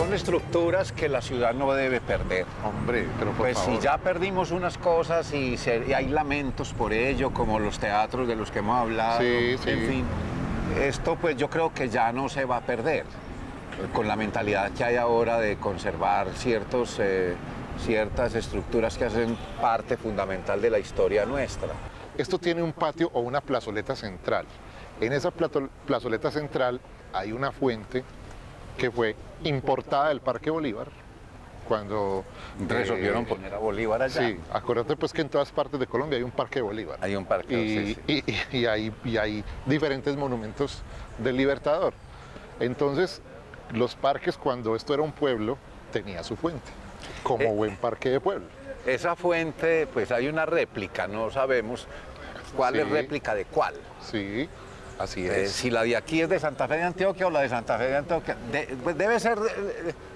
son estructuras que la ciudad no debe perder. Hombre, pero por Pues favor. si ya perdimos unas cosas y, se- y hay lamentos por ello, como los teatros de los que hemos hablado, Sí, sí. en fin, esto pues yo creo que ya no se va a perder con la mentalidad que hay ahora de conservar ciertos, eh, ciertas estructuras que hacen parte fundamental de la historia nuestra. Esto tiene un patio o una plazoleta central. En esa plazoleta central hay una fuente que fue importada del Parque Bolívar cuando Resolvieron eh, poner a Bolívar allá. Sí, acuérdate pues que en todas partes de Colombia hay un Parque Bolívar. Hay un parque. y, sí, sí. y- y hay, y hay diferentes monumentos del Libertador. Entonces, los parques, cuando esto era un pueblo, tenía su fuente, como Eh, buen parque de pueblo. Esa fuente, pues hay una réplica, no sabemos cuál Sí. es réplica de cuál. Sí, así Eh, es. si la de aquí es de Santa Fe de Antioquia o la de Santa Fe de Antioquia. De- pues debe ser.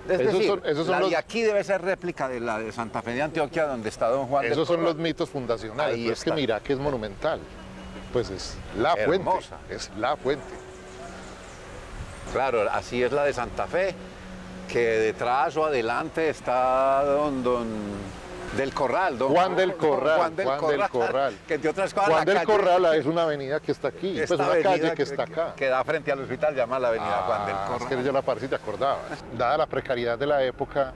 Es Esos decir, son- esos son la los- de aquí debe ser réplica de la de Santa Fe de Antioquia, donde está Don Juan. Esos son los mitos fundacionales. Pero es que mira que es monumental. Pues es la Hermosa. fuente. Es la fuente. Claro, así es la de Santa Fe, que detrás o adelante está Don. don del Corral, don Juan del Corral, Juan del, Juan del Corral. Que entre otras cosas. Juan del calle- Corral es una avenida que está aquí. Pues esta una calle que está acá. Que da frente al hospital, llama la avenida Juan del Ah, Corral. Es que yo la par si te acordabas. Dada la precariedad de la época,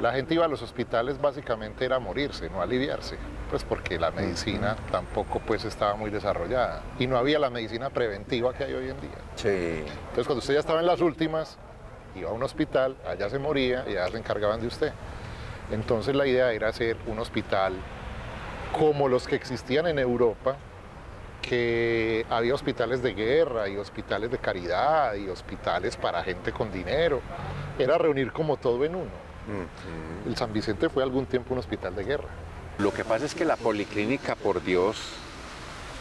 la gente iba a los hospitales básicamente era morirse, no aliviarse. Pues porque la medicina tampoco pues estaba muy desarrollada. Y no había la medicina preventiva que hay hoy en día. Sí. Entonces cuando usted ya estaba en las últimas, iba a un hospital, allá se moría y allá se encargaban de usted. Entonces la idea era hacer un hospital como los que existían en Europa, que había hospitales de guerra y hospitales de caridad y hospitales para gente con dinero. Era reunir como todo en uno. El San Vicente fue algún tiempo un hospital de guerra. Lo que pasa es que la policlínica, por Dios,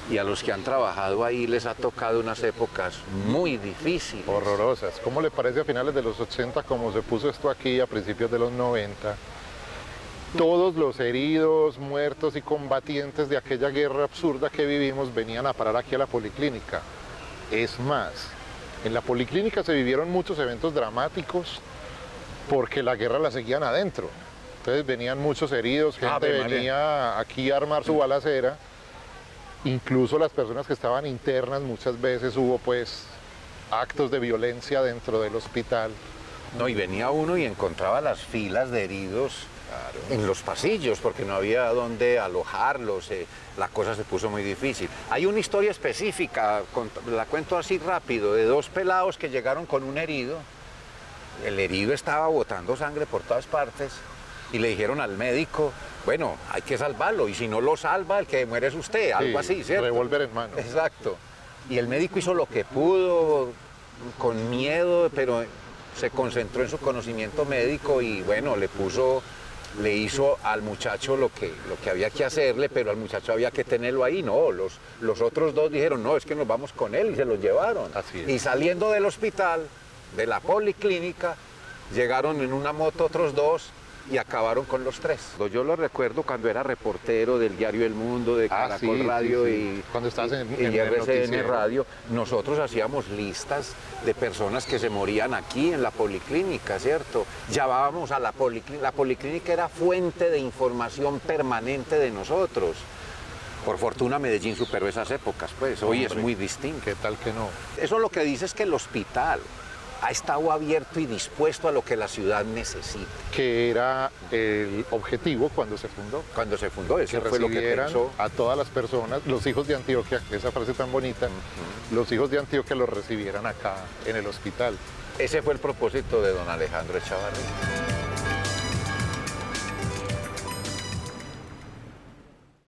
y a los que han trabajado ahí les ha tocado unas épocas muy difíciles. Horrorosas. ¿Cómo le parece a finales de los 80 como se puso esto aquí a principios de los 90? Todos los heridos, muertos y combatientes de aquella guerra absurda que vivimos venían a parar aquí a la policlínica. Es más, en la policlínica se vivieron muchos eventos dramáticos porque la guerra la seguían adentro. Entonces venían muchos heridos, gente Ave María. venía aquí a armar su balacera. Incluso las personas que estaban internas muchas veces hubo pues actos de violencia dentro del hospital. No, y venía uno y encontraba las filas de heridos en los pasillos porque no había dónde alojarlos. eh, la cosa se puso muy difícil. Hay una historia específica, con- la cuento así rápido, de dos pelados que llegaron con un herido. El herido estaba botando sangre por todas partes y le dijeron al médico, bueno, hay que salvarlo y si no lo salva, el que muere es usted, algo Sí, así, ¿cierto? Revólver en mano. Exacto. Y el médico hizo lo que pudo, con miedo, pero se concentró en su conocimiento médico y bueno, le puso, le hizo al muchacho lo que, lo que había que hacerle, pero al muchacho había que tenerlo ahí. No, los, los otros dos dijeron, no, es que nos vamos con él y se los llevaron. Así es. Y saliendo del hospital, de la policlínica, llegaron en una moto otros dos y acabaron con los tres. Yo lo recuerdo cuando era reportero del diario El Mundo, de Ah, Caracol sí, Radio sí. y Cuando estabas en- y en RCN. Radio, nosotros hacíamos listas de personas que se morían aquí en la policlínica, ¿cierto? Llamábamos a la policlínica, la policlínica era fuente de información permanente de nosotros. Por fortuna Medellín superó esas épocas, pues hoy es muy distinto. ¿Qué tal que no? Eso lo que dice es que el hospital ha estado abierto y dispuesto a lo que la ciudad necesita. Que era el objetivo cuando se fundó. Cuando se fundó, eso que fue lo que pensó. a todas las personas, los hijos de Antioquia, esa frase tan bonita, los hijos de Antioquia los recibieran acá en el hospital. Ese fue el propósito de don Alejandro Echavarría.